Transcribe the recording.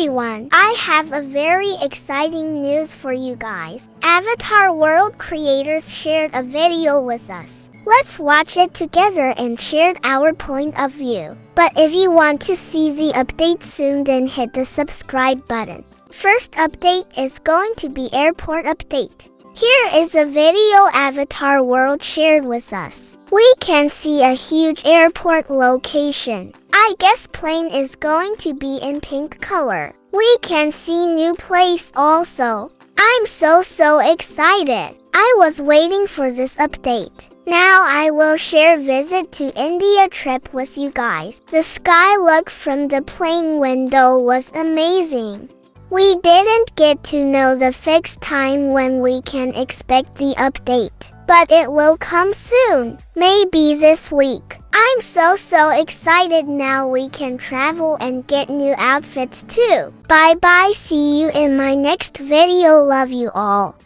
everyone! I have a very exciting news for you guys. Avatar World creators shared a video with us. Let's watch it together and share our point of view. But if you want to see the update soon then hit the subscribe button. First update is going to be airport update. Here is a video Avatar World shared with us. We can see a huge airport location. I guess plane is going to be in pink color. We can see new place also. I'm so so excited. I was waiting for this update. Now I will share visit to India trip with you guys. The sky look from the plane window was amazing. We didn't get to know the fixed time when we can expect the update, but it will come soon, maybe this week. I'm so so excited now we can travel and get new outfits too. Bye bye, see you in my next video, love you all.